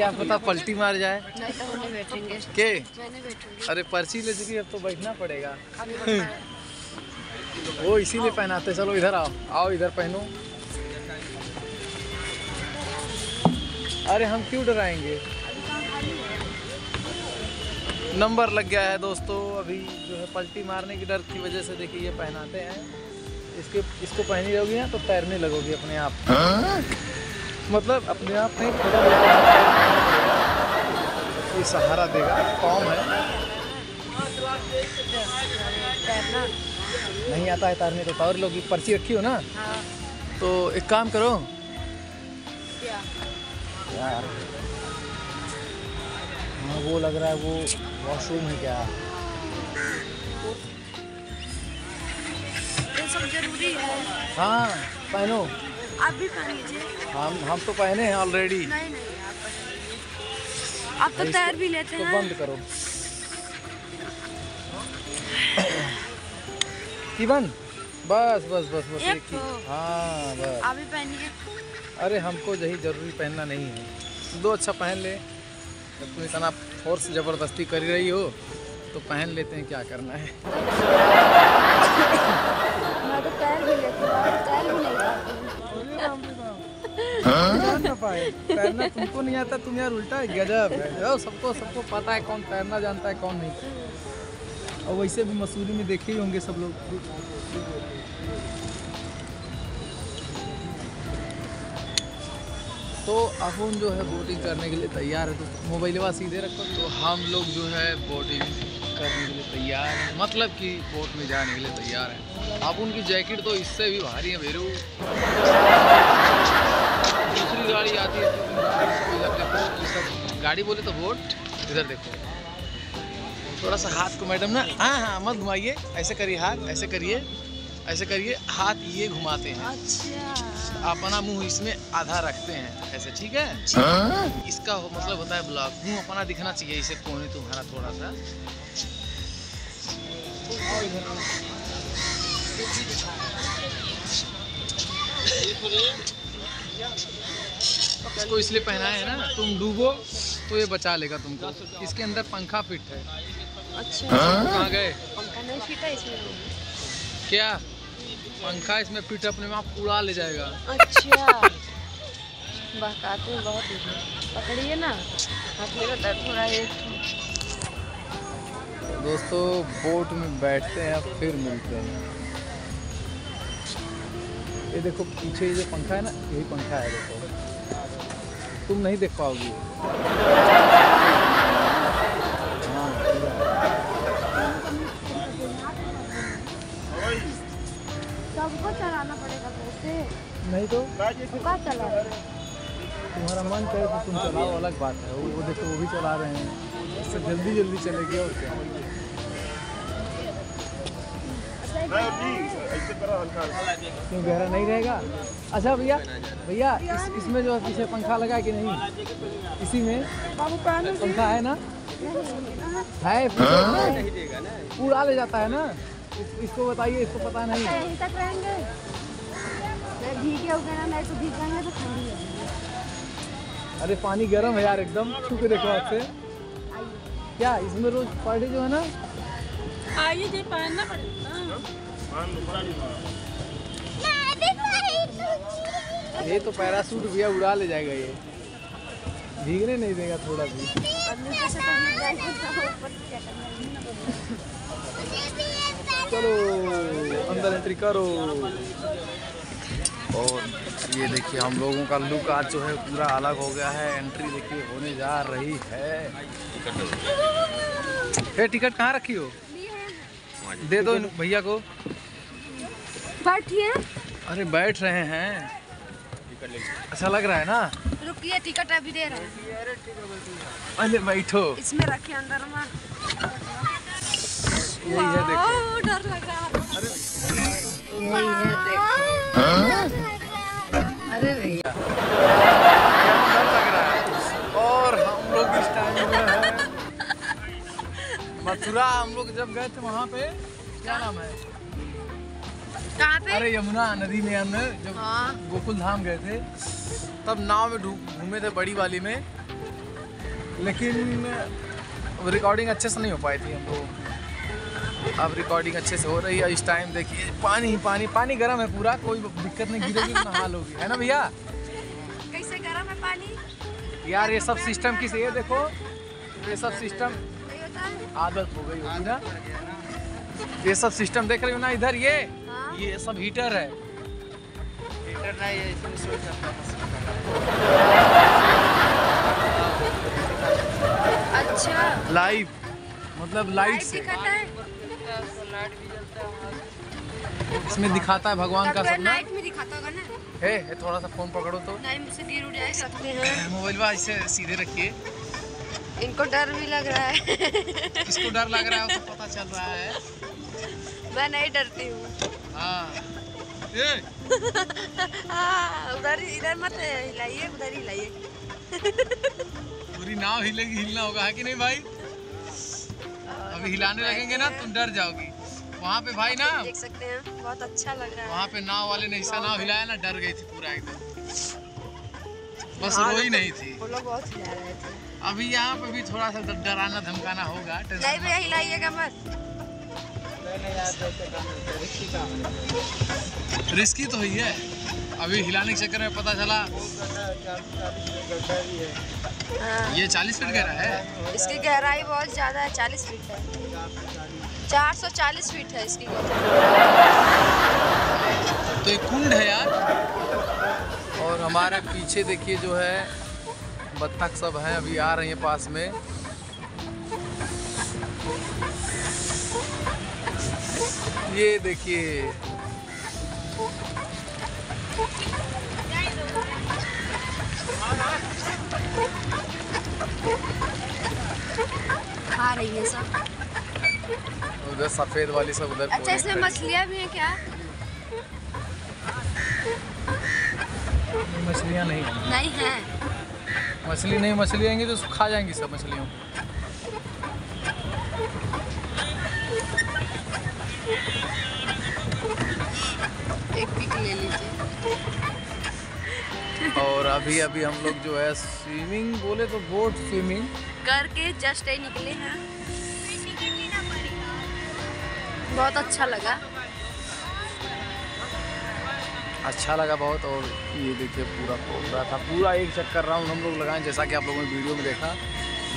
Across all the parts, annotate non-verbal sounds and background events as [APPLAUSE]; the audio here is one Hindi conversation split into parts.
क्या पता पलटी मार जाए? नहीं तो बैठेंगे। के? अरे पर्ची ले चुकी अब तो बैठना पड़ेगा। है। [LAUGHS] वो इसीलिए पहनाते चलो इधर आओ आओ इधर पहनो। अरे हम क्यों डराएँगे? नंबर लग गया है दोस्तों अभी जो है पलटी मारने की डर की वजह से देखिए ये पहनाते हैं। इसके इसको पहनी रहोगी ना तो तैरने लगोगी अपने आप मतलब अपने आप में खुदा ये सहारा देगा कॉम है। नहीं आता है तैरने तो तैर लोग पर्ची रखी हो ना? हाँ तो एक काम करो। क्या यार हाँ वो लग रहा है वो वॉशरूम है क्या? ये सब ज़रूरी है। हाँ पहनो। आप भी पहन लीजिए हम हम तो पहने हैं ऑलरेडी नहीं नहीं आप पहन आप तो तैर भी लेते हैं। बंद करो। की बंद बस बस बस बस एक ही। तो। हाँ बस। आप भी पहनिए। अरे हमको यही ज़रूरी पहनना नहीं है। दो अच्छा पहन ले। जब तुम इतना फोर्स ज़बरदस्ती कर रही हो तो पहन लेते हैं क्या करना है। मैं तो तैर भी लेती हूँ तो भी नहीं पाए तैरना तुमको नहीं आता तुम यार उल्टा है, गजब है। सबको सबको पता है कौन तैरना जानता है कौन नहीं। और वैसे भी मसूरी में देखे ही होंगे सब लोग। तो अपन जो है बोटिंग करने के लिए तैयार है तो मोबाइल सीधे रखो। तो हम लोग जो है बोटिंग करने के लिए तैयार हैं। मतलब कि बोट में जाने के लिए तैयार हैं। अब उनकी जैकेट तो इससे भी भारी है भैरू दूसरी गाड़ी आती है तो गाड़ी बोले तो बोट इधर देखो। थोड़ा सा हाथ को मैडम ना हाँ हाँ मत घुमाइए ऐसे करिए हाथ ऐसे करिए ऐसे करिए हाथ ये घुमाते हैं। अच्छा। अपना मुँह इसमें आधा रखते हैं ऐसे ठीक है? इसका हो- मतलब होता है ब्लॉक मुँह अपना दिखना चाहिए इसे कोने तुम्हारा थोड़ा सा। इसको इसलिए पहनाए है ना तुम डूबो तो ये बचा लेगा तुमको। इसके अंदर पंखा फिट है। अच्छा। कहाँ गए? पंखा नहीं फीटा इसमें? क्या? पंखा इसमें फिट अपने आप उड़ा ले जाएगा। अच्छा। बहकाते बहुत। पकड़िए ना। हाथ मेरा दर्द हो रहा है दोस्तों बोट में बैठते हैं फिर मिलते हैं। ये देखो पीछे ये जो पंखा है ना यही पंखा है देखो। तुम नहीं देख पाओगी। सबको चलाना पड़ेगा कैसे नहीं तो? का चला तुम्हारा मन करे तो तुम चलाओ अलग बात है। वो वो देखो वो भी चला रहे हैं। इससे जल्दी जल्दी चलेगी और क्या। क्यों गहरा नहीं रहेगा? अच्छा भैया भैया इस इसमें जो है पीछे पंखा लगा है कि नहीं? इसी में? पंखा है ना? है पूरा ले जाता है ना? इस, इसको बताइए इसको पता नहीं। है यहीं तक रहेंगे। नहीं भीगे हो गए ना नहीं तो भीग जाएँगे तो ठंडी है। अरे पानी गर्म है यार एकदम छू के देखो आपसे क्या इसमें रोज पार्टी जो है ना? आइए जी पहनना पड़ेगा। ये तो पैरासूट भैया उड़ा ले जाएगा ये। भीगने नहीं देगा थोड़ा भी। है चलो अंदर एंट्री करो। और ये देखिए हम लोगों का लुक आज जो है पूरा अलग हो गया है। एंट्री देखिए होने जा रही है। टिकट कहाँ रखी हो? दे दो इन भैया को। बैठिए अरे बैठ रहे हैं। अच्छा लग रहा है ना? रुकिए टिकट अभी दे रहे हैं। पहले बैठो। इसमें रखिए अंदर में। यही है देखो। डर लग रहा है। यही है देखो अरे भैया। क्या डर लग रहा और हम लोग इस टाइम जो मथुरा हम लोग जब गए थे वहाँ पे क्या नाम है? कहाँ पे? अरे यमुना नदी में हमने जब हाँ। गोकुल धाम गए थे तब नाव में घूमे थे बड़ी वाली में। लेकिन रिकॉर्डिंग अच्छे से नहीं हो पाई थी हमको। अब रिकॉर्डिंग अच्छे से हो रही है इस टाइम देखिए पानी ही पानी पानी गर्म है पूरा कोई दिक्कत नहीं गिरेगी [LAUGHS] नहा लोगी। है ना भैया? कैसे गर्म है पानी? यार ये सब सिस्टम किस ये देखो ये सब सिस्टम आदत हो गई होगी ना। ये सब सिस्टम देख रहे हो ना इधर ये। ये सब हीटर है। हीटर नहीं है इसमें सोच अच्छा। लाइव मतलब लाइट लाइट से। दिखाता है? लाइट भी जलता है इसमें दिखाता है भगवान का तो सब ना नाइट में दिखाता होगा ना। हे हे थोड़ा सा फ़ोन पकड़ो तो। नहीं मुझसे गिर उड़ जाए सकते हैं। [LAUGHS] मोबाइल में ऐसे सीधे रखिए। इनको डर भी लग रहा है। किसको डर लग रहा है वो तो पता चल रहा है। मैं नहीं डरती हूँ। हाँ। [LAUGHS] हाँ उधर इधर मत हिलाइए उधर हिलाइए। पूरी नाव हिलेगी हिलना होगा है कि नहीं भाई? अभी हिलाने लगेंगे ना तुम डर जाओगी। वहाँ पे भाई ना देख सकते हैं बहुत अच्छा लग रहा है। वहाँ पे नाव वाले ने ऐसा नाव हिलाया ना डर गई थी पूरा एकदम। बस हाँ, रोई नहीं थी। वो लोग बहुत हिला रहे थे। अभी यहाँ पे भी थोड़ा सा डराना धमकाना होगा नहीं भैया हिलाइएगा मत रिस्की तो ही है। अभी हिलाने के चक्कर में पता चला ये चालीस फीट गहरा है। इसकी गहराई बहुत ज़्यादा है चालीस फीट है। चार सौ चालीस फीट है इसकी गहराई। तो एक कुंड है यार। और हमारे पीछे देखिए जो है बत्तख सब हैं अभी आ रही हैं पास में। ये देखिए। खा रही है सब। उधर सफ़ेद वाली सब उधर अच्छा इसमें मछलियाँ भी हैं क्या? मछलियाँ नहीं नहीं है। मछली नहीं मछली आएँगी तो खा जाएँगी सब मछलियों। और अभी अभी हम लोग जो है स्विमिंग बोले तो बोट स्विमिंग करके जस्ट ही निकले हैं। बहुत अच्छा लगा। अच्छा लगा बहुत और ये देखिए पूरा पोखरा था। पूरा एक चक्कर राउंड हम लोग लगाए जैसा कि आप लोगों ने वीडियो में देखा।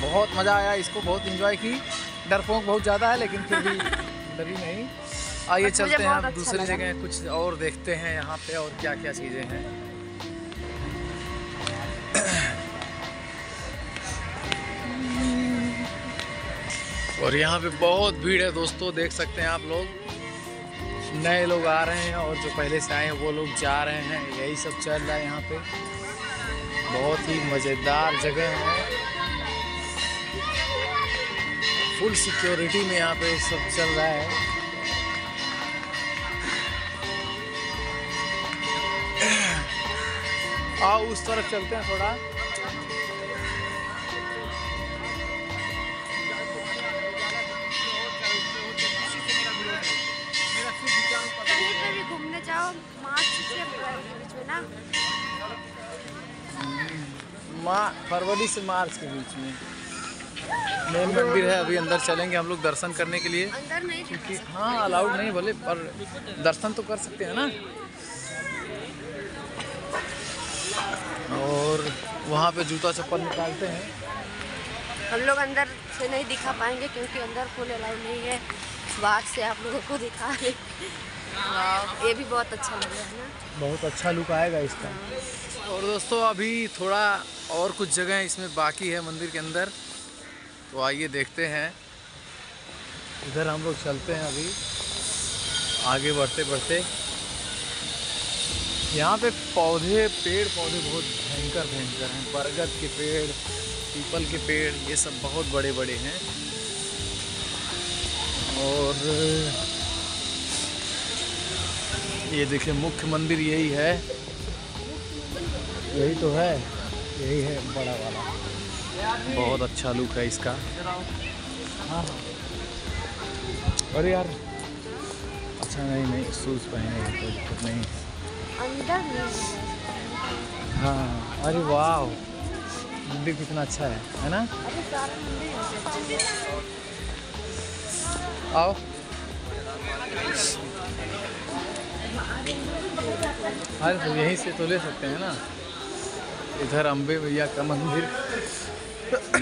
बहुत मज़ा आया इसको बहुत इन्जॉय की। डरपोक बहुत ज़्यादा है लेकिन फिर भी [LAUGHS] डरी नहीं। आइए चलते हैं अच्छा दूसरी जगह कुछ और देखते हैं यहाँ पे और क्या क्या चीज़ें हैं। और यहाँ पे बहुत भीड़ है दोस्तों, देख सकते हैं आप लोग। नए लोग आ रहे हैं और जो पहले से आए हैं, वो लोग जा रहे हैं। यही सब चल रहा है यहाँ पे। बहुत ही मज़ेदार जगह है। फुल सिक्योरिटी में यहाँ पे सब चल रहा है। [CLEARS THROAT] आओ, उस तरफ़ चलते हैं थोड़ा। फरवरी से मार्च के बीच में। मेन मंदिर है अभी अंदर चलेंगे हम लोग दर्शन करने के लिए। अंदर नहीं क्योंकि हाँ अलाउड नहीं भले पर दर्शन तो कर सकते हैं ना। और वहाँ पे जूता चप्पल निकालते हैं। हम लोग अंदर से नहीं दिखा पाएँगे क्योंकि अंदर फुल अलाउड नहीं है। बाहर से आप लोगों को दिखा रहे ये भी बहुत अच्छा लग रहा है ना? बहुत अच्छा लुक आएगा इसका। और दोस्तों अभी थोड़ा और कुछ जगह इसमें बाकी है मंदिर के अंदर तो आइए देखते हैं। इधर हम लोग चलते हैं अभी आगे बढ़ते बढ़ते। यहाँ पे पौधे पेड़ पौधे बहुत भयंकर भयंकर हैं। बरगद के पेड़ पीपल के पेड़ ये सब बहुत बड़े बड़े हैं। और ये देखिए मुख्य मंदिर यही है। यही तो है। यही है बड़ा वाला। बहुत अच्छा लुक है इसका। अरे यार। अच्छा नहीं नहीं शूज़ पहने हैं, कोई दिक्कत नहीं। अंदर हाँ। अरे वाह मंदिर कितना अच्छा है है ना? आओ। अरे तो यहीं से तो ले सकते हैं ना। इधर अम्बे भैया का मंदिर।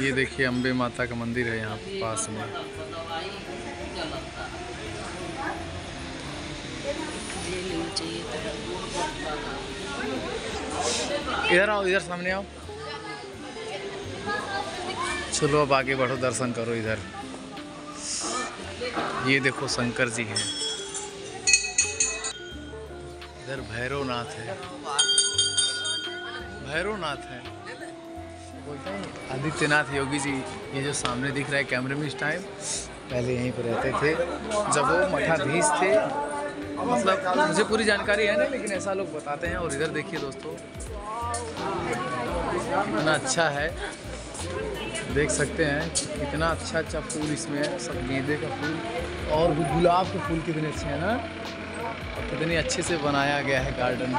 ये देखिए अम्बे माता का मंदिर है यहाँ पास में। इधर आओ, इधर सामने आओ। चलो, अब आगे बढ़ो, दर्शन करो इधर। ये देखो, शंकर जी हैं। इधर भैरवनाथ है। भैरवनाथ है। हैं, आदित्यनाथ योगी जी, ये जो सामने दिख रहा है कैमरे में इस टाइम पहले यहीं पर रहते थे। जब वो मठाधीश थे मतलब मुझे पूरी जानकारी है ना, लेकिन ऐसा लोग बताते हैं। और इधर देखिए दोस्तों, कितना अच्छा है। देख सकते हैं, कितना अच्छा अच्छा फूल इसमें है। सब गेंदे का फूल और गुलाब के फूल कितने अच्छे हैं ना। कितने अच्छे से बनाया गया है गार्डन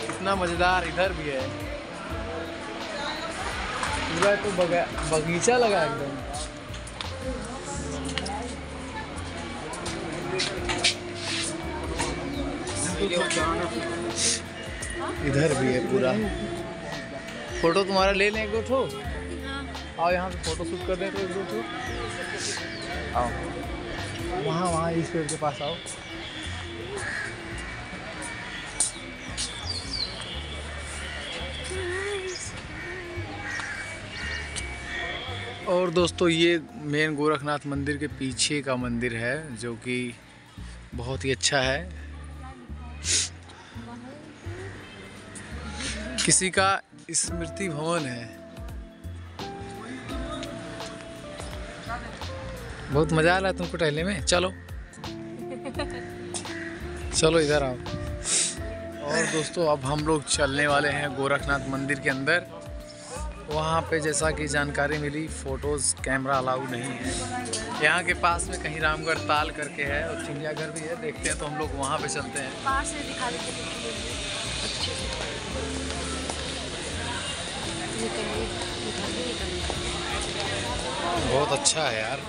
कितना मज़ेदार इधर भी है। पूरा तो बगा, बगीचा लगा एकदम। इधर भी है पूरा। फ़ोटो तुम्हारा ले लें एक दो ठो। आओ यहाँ पे फ़ोटो शूट कर दें तो एक दो ठो आओ। वहाँ वहाँ इस पेड़ के पास आओ। और दोस्तों, ये मेन गोरखनाथ मंदिर के पीछे का मंदिर है, जो कि बहुत ही अच्छा है। किसी का स्मृति भवन है। बहुत मज़ा आ रहा है तुमको टहले में? चलो। चलो इधर आओ। और दोस्तों अब हम लोग चलने वाले हैं गोरखनाथ मंदिर के अंदर। वहाँ पे जैसा कि जानकारी मिली फ़ोटोज़ कैमरा अलाउ नहीं है। यहाँ के पास में कहीं रामगढ़ ताल करके है और चिड़ियाघर भी है। देखते हैं तो हम लोग वहाँ पे चलते हैं। बाहर से दिखा देते बहुत अच्छा है यार।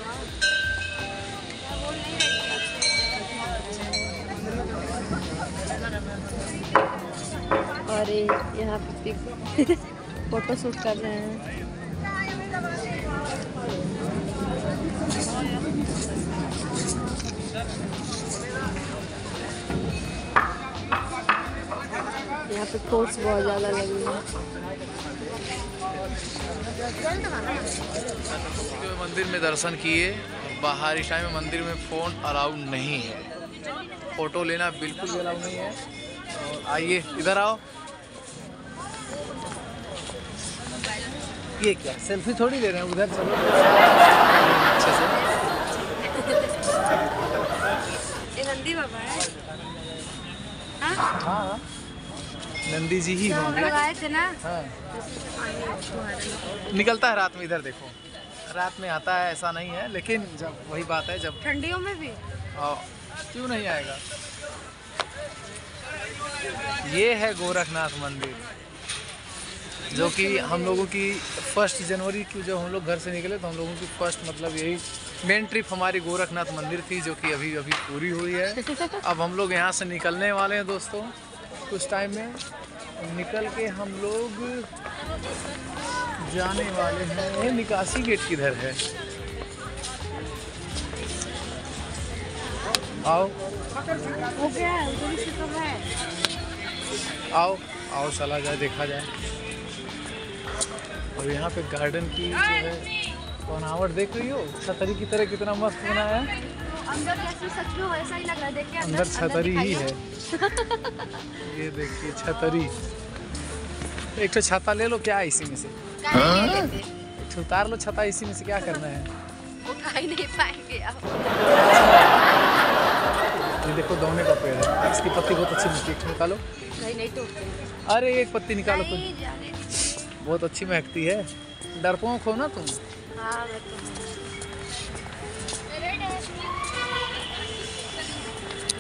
और यहाँ पे फ़ोटो शूट कर रहे हैं। यहाँ पे फोर्स बहुत ज़्यादा लगी है। मंदिर में दर्शन किए, बाहर टाइम में मंदिर में फ़ोन अलाउड नहीं है। फ़ोटो लेना बिल्कुल भी अलाउ नहीं है। आइए, इधर आओ। ये क्या? सेल्फी थोड़ी ले रहे हैं उधर चलो अच्छे से नंदी बाबा है। हाँ? नंदी जी ही होंगे। थे ना हाँ। निकलता है रात में इधर देखो। रात में आता है ऐसा नहीं है लेकिन जब वही बात है जब ठंडियों में भी। क्यों नहीं आएगा? ये है गोरखनाथ मंदिर। जो कि हम लोगों की फ़र्स्ट जनवरी की जब हम लोग घर से निकले तो हम लोगों की फ़र्स्ट मतलब यही मेन ट्रिप हमारी गोरखनाथ मंदिर थी जो कि अभी अभी पूरी हुई है। अब हम लोग यहाँ से निकलने वाले हैं दोस्तों। कुछ टाइम में निकल के हम लोग जाने वाले हैं। ये निकासी गेट किधर है? आओ। वो क्या है तो है। आओ आओ चला जाए देखा जाए। और यहाँ पे गार्डन की जो है बनावट देख रही हो? छतरी की तरह कितना मस्त बनाया है। अंदर सच में वैसा ही लग रहा है अंदर छतरी ही है। ये देखिए छतरी। एक तो छाता ले लो क्या इसी में से? एक उतार लो छता इसी में से क्या करना है? उठा ही नहीं पाएँगे ये देखो दोने का पेड़ है। इसकी पत्ती बहुत अच्छी मिलती है। निकालो। नहीं नहीं तो अरे एक पत्ती निकालो जाने बहुत अच्छी महकती है। डरपोक हो ना तुम। हाँ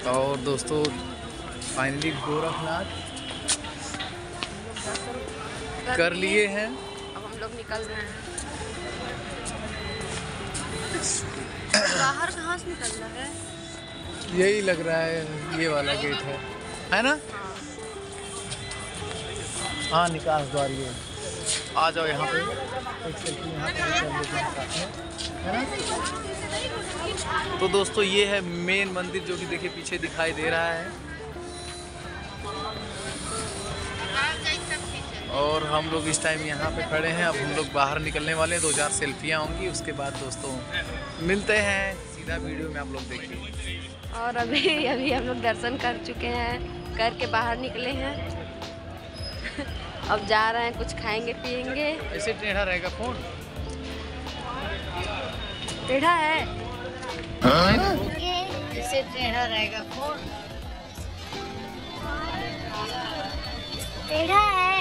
तो और दोस्तों फाइनली गोरखनाथ कर लिए हैं। अब हम लोग निकल रहे हैं। बाहर कहाँ से निकलना है। यही लग रहा है ये वाला गेट है। है ना? हाँ निकास द्वार ये। आ जाओ यहाँ पे। तो दोस्तों, ये है मेन मंदिर जो कि देखिए पीछे दिखाई दे रहा है। और हम लोग इस टाइम यहाँ पे खड़े हैं। अब हम लोग बाहर निकलने वाले हैं। दो चार सेल्फियाँ होंगी। उसके बाद दोस्तों, मिलते हैं। सीधा वीडियो में आप लोग देखिए। और अभी अभी हम लोग दर्शन कर चुके हैं। करके बाहर निकले हैं। अब जा रहे हैं कुछ खाएँगे पियेंगे ऐसे टेढ़ा रहेगा फ़ोन टेढ़ा है। ऐसे टेढ़ा रहेगा फ़ोन टेढ़ा है।